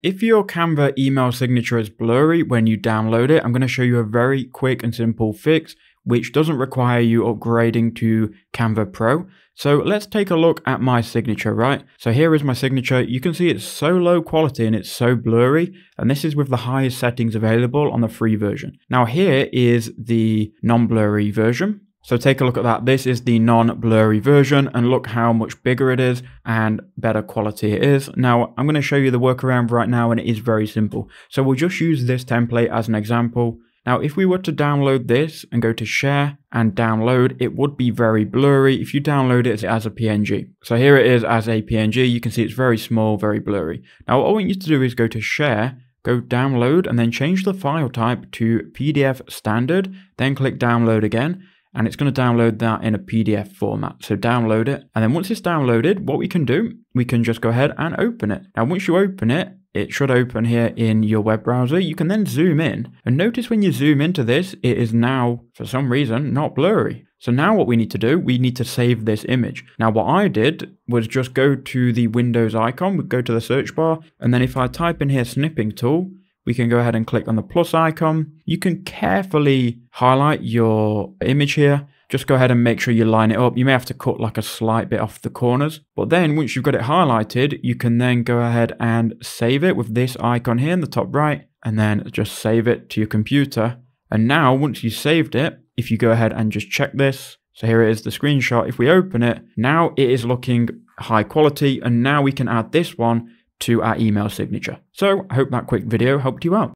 If your Canva email signature is blurry when you download it, I'm going to show you a very quick and simple fix which doesn't require you upgrading to Canva Pro. So let's take a look at my signature, right? So here is my signature. You can see it's so low quality and it's so blurry. And this is with the highest settings available on the free version. Now here is the non-blurry version. So take a look at that. This is the non-blurry version and look how much bigger it is and better quality it is. Now I'm going to show you the workaround right now and it is very simple. So we'll just use this template as an example. Now, if we were to download this and go to share and download, it would be very blurry if you download it as a PNG. So here it is as a PNG. You can see it's very small, very blurry. Now, what I want you to do is go to share, go download, and then change the file type to PDF standard, then click download again and it's going to download that in a PDF format. So download it. And then once it's downloaded, what we can do, we can just go ahead and open it. Now, once you open it, it should open here in your web browser. You can then zoom in and notice when you zoom into this, it is now, for some reason, not blurry. So now what we need to do, we need to save this image. Now what I did was just go to the Windows icon, go to the search bar, and then if I type in here snipping tool, we can go ahead and click on the plus icon. You can carefully highlight your image here just go ahead and make sure you line it up. You may have to cut like a slight bit off the corners, but then once you've got it highlighted, you can then go ahead and save it with this icon here in the top right, and then just save it to your computer. And now once you saved it, if you go ahead and just check this, so here it is the screenshot. If we open it, now it is looking high quality, and now we can add this one to our email signature. So I hope that quick video helped you out.